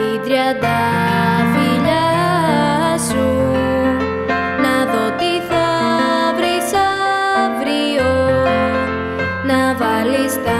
την τριαντάφυλλα σου. Να δω τι θα βρεις αύριο. Να βάλεις τα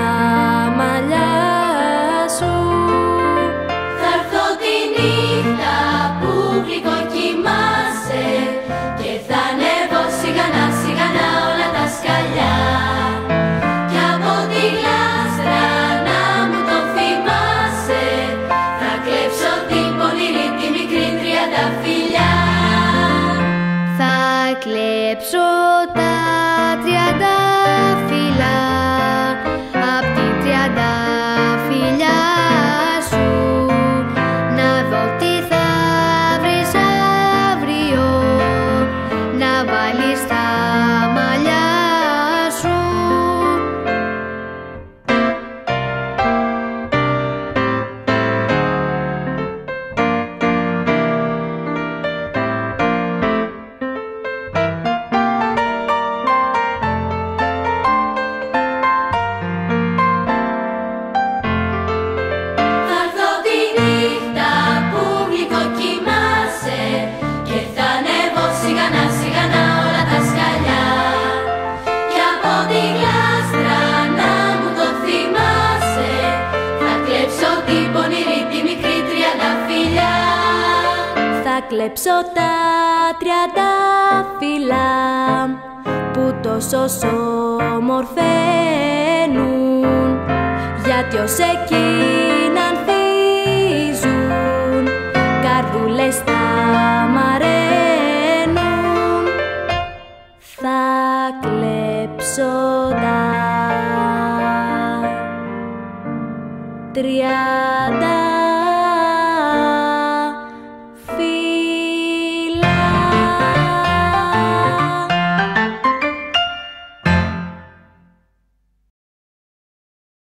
κλέψω τα θα κλέψω τα τριάντα φύλλα που τόσο ομορφαίνουν. Γιατί ως εκείνα ανθίζουν καρδούλες τα μαραίνουν θα κλέψω τα τριάντα